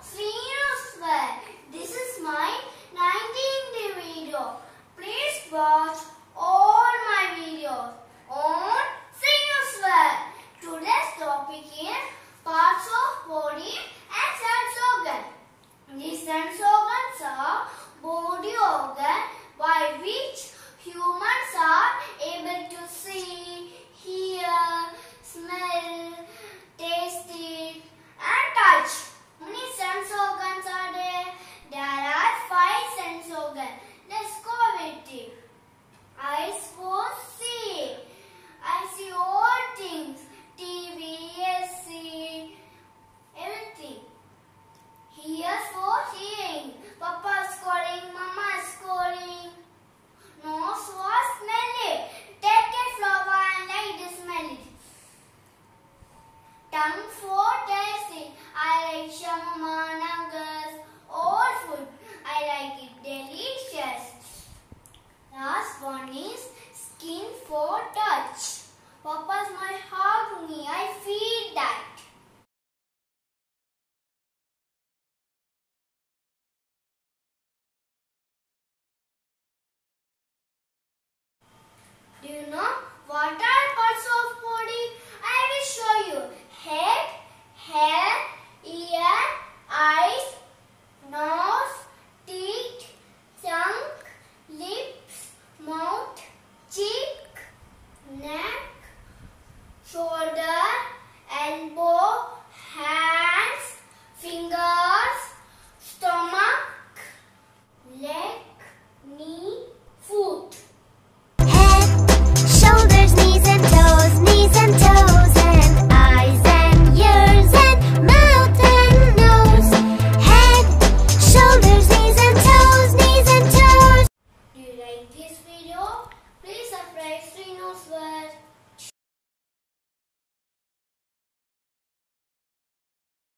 sim. four times six. I like Shamamana. this video. Please subscribe to Reno's World.